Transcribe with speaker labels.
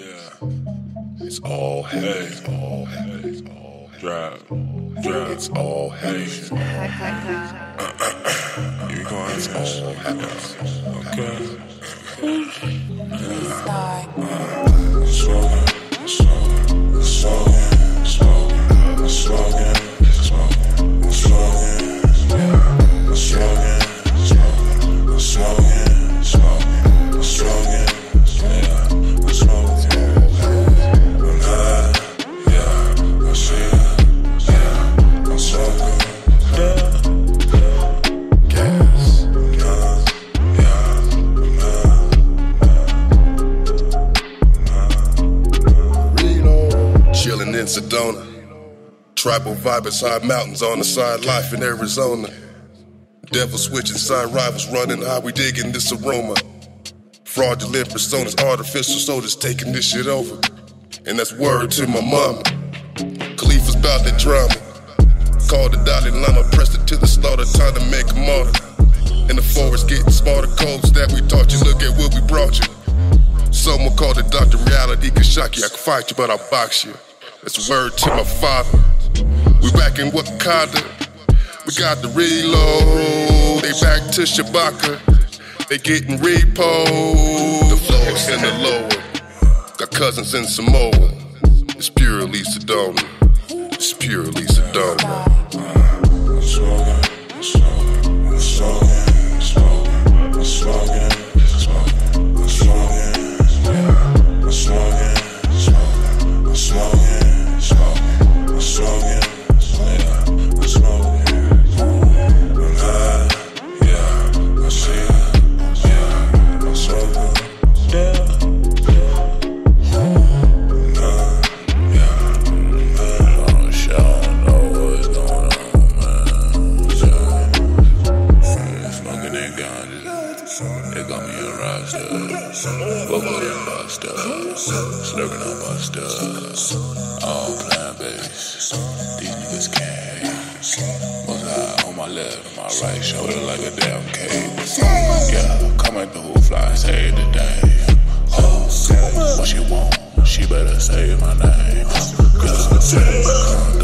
Speaker 1: Yeah. It's all hay. It's all hay. It's all hay. Drive. Drive. It's all hay. you going it's all hay. Okay. Yeah. Smoking. Smoking. Smoking.
Speaker 2: Chillin' in Sedona. Tribal vibes, high mountains on the side, life in Arizona. Devil switching side rivals running high, we digging this aroma. Fraudulent personas, artificial sodas taking this shit over. And that's word to my mama. Khalifa's about that drama. Called the Dalai Lama, pressed it to the slaughter, time to make a martyr. In the forest, getting smarter codes that we taught you. Look at what we brought you. Someone called the Dr. Reality, could shock you. I could fight you, but I'll box you. A word to my father. We back in Wakanda. We got the reload. They back to Shabaka. They getting repo. The floors in the lower. Got cousins in Samoa. It's purely Sedona. It's purely Sedona.
Speaker 1: Bubble and buster. Slurping on buster. All plant based. These niggas can't. Was I on my left, my right shoulder like a damn cake? Yeah, coming through, fly, save the day. Oh, what she want? She better say my name. Cause come